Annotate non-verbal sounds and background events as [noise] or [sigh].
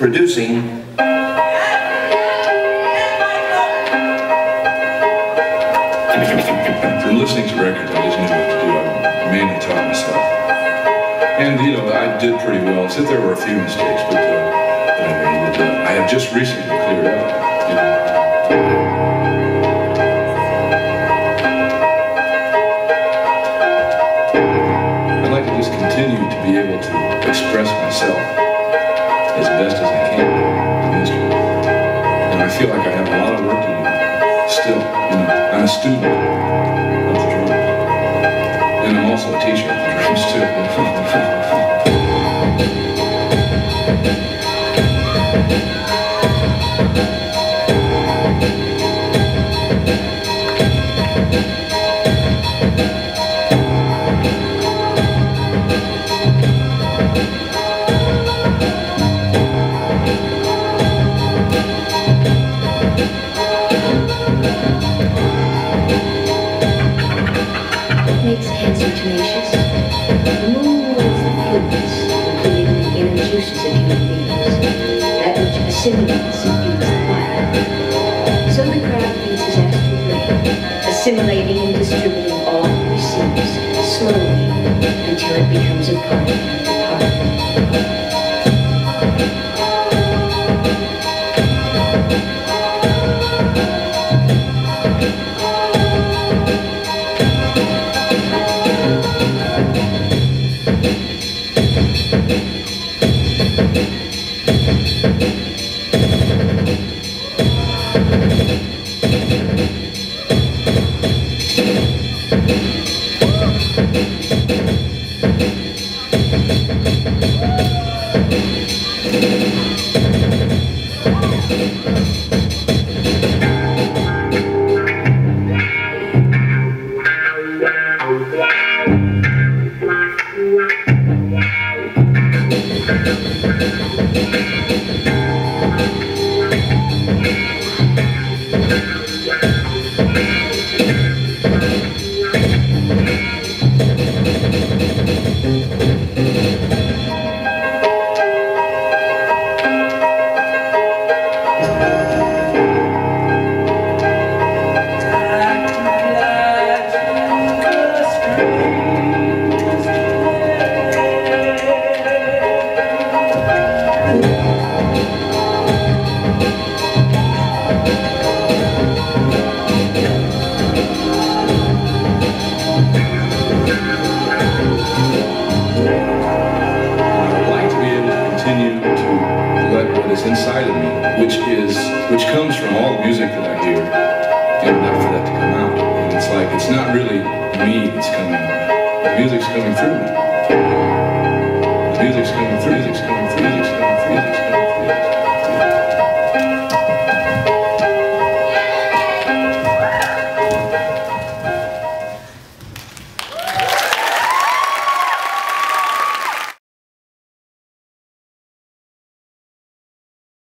producing From listening to records, I just knew what to do. I mainly taught myself. And, you know, I did pretty well. Except there were a few mistakes, but, uh, I it. Uh, I have just recently cleared up. I'd like to just continue to be able to express myself as best as I can. And I feel like I have a lot of work to do still. You know, I'm a student of the drums. And I'm also a teacher of the drums too. [laughs] assimilates. So the crowd his astral brain, assimilating and distributing all it receives, slowly, until it becomes a part of him, part of him. I would inside of me, which is which comes from all the music that I hear, and not for that to come out. And it's like it's not really me that's coming. The music's coming through me. The music's coming through. Music's coming through. Thank you.